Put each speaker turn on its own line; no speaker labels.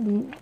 Mm.